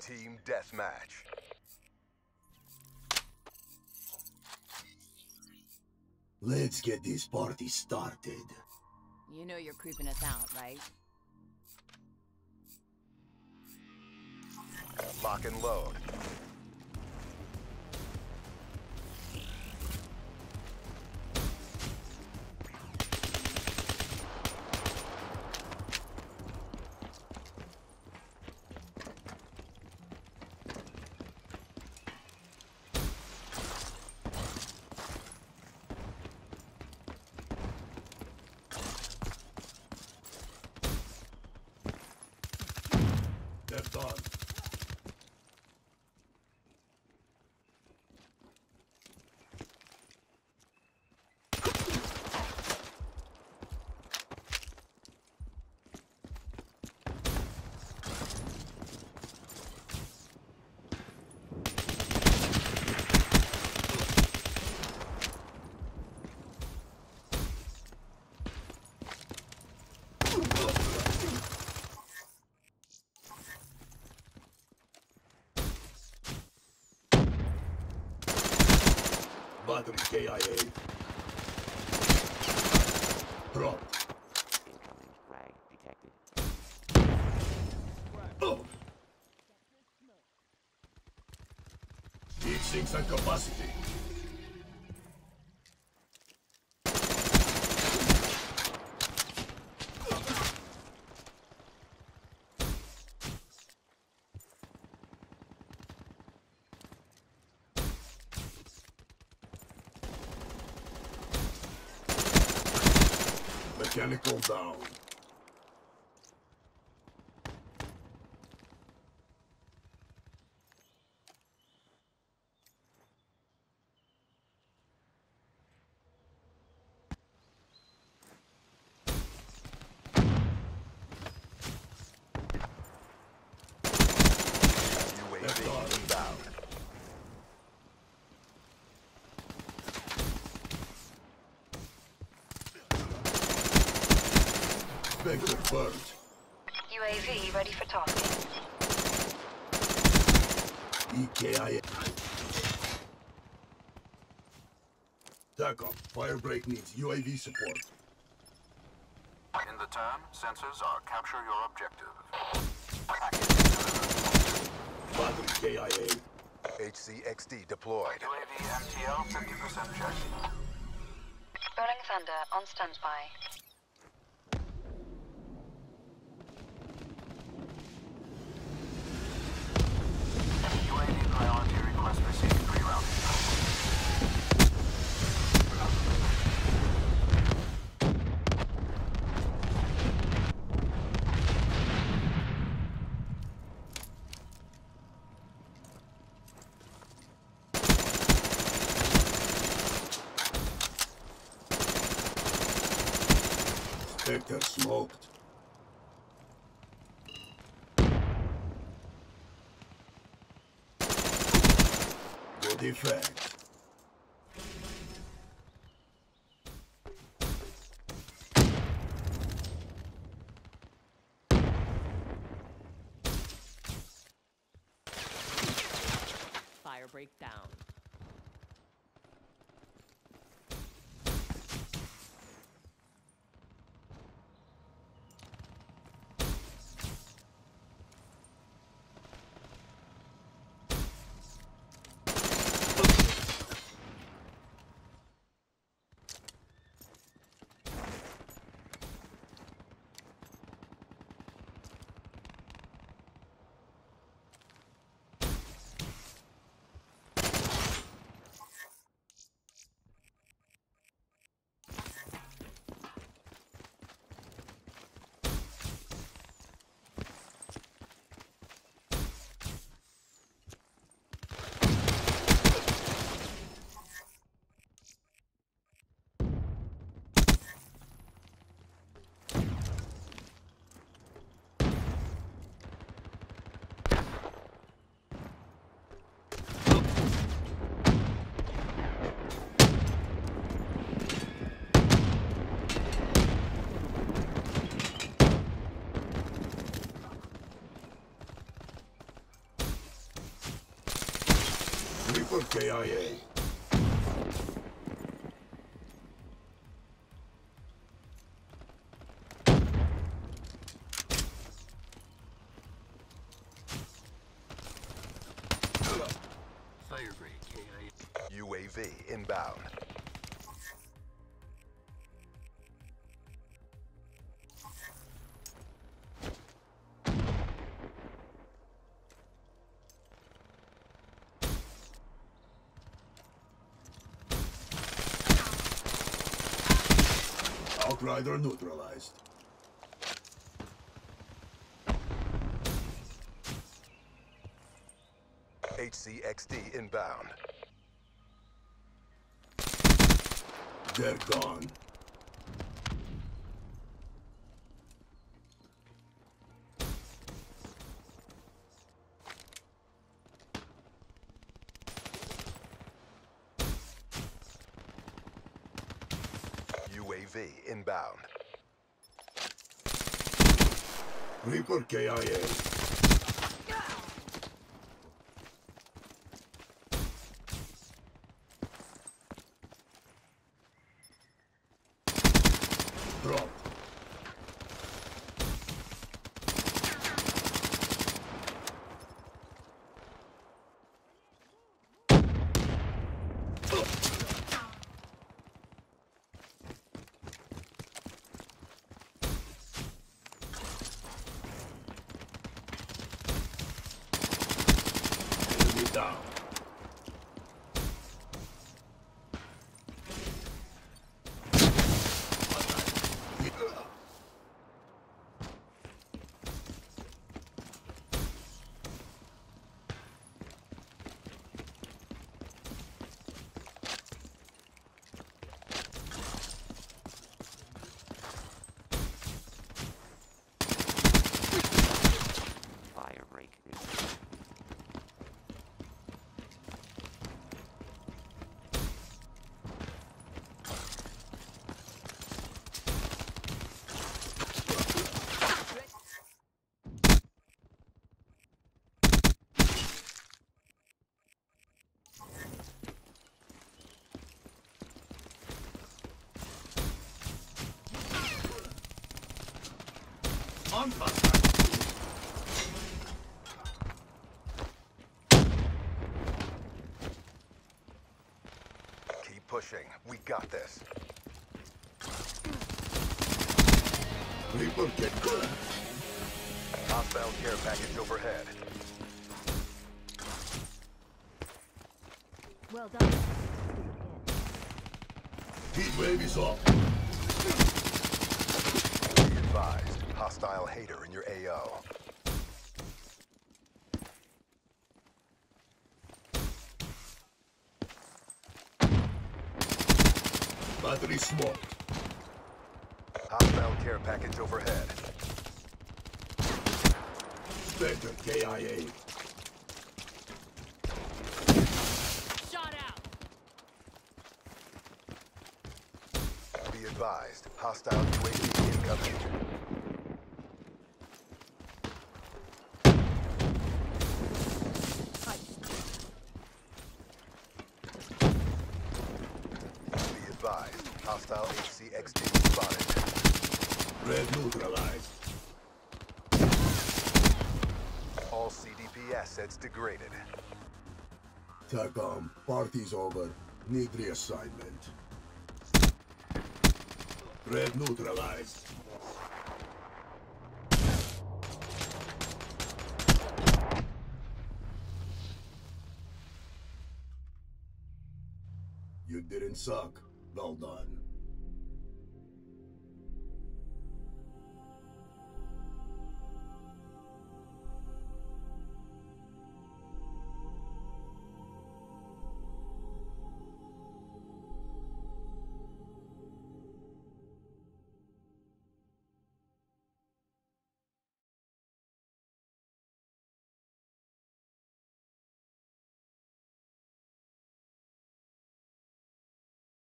Team Deathmatch. Let's get this party started. You know you're creeping us out, right? Lock and load. They're done. Bottom KIA. Drop. Oh. Heat sinks at capacity. Mechanical down. UAV inbound. Vector burned. UAV ready for tasking. EKIA. TACOM, Firebreak needs UAV support. In the turn, sensors are capture your objective. Package. Bottom KIA. HCXD deployed. UAV MTL 50% checked. Rolling Thunder on standby. Vector smoked. Good effect. Firebreak down. KIA. Firebreak KIA. UAV inbound. Outrider neutralized. HCXD inbound. They're gone. Inbound. Reaper KIA. Drop. Enemy down. Firebreak is On contact. Keep pushing. We got this. Reaper get good. Hostile care package overhead. Well done. Heat wave is off. Be advised. Hostile HATR in your AO. Battery smoked. Hostile care package overhead. Spectre KIA. Shot out. Be advised. Hostile UAV incoming. Be advised. Hostile HCXD spotted. Red neutralized. All CDP assets degraded. TACOM, party's over. Need reassignment. Red neutralized. You didn't suck. Well done.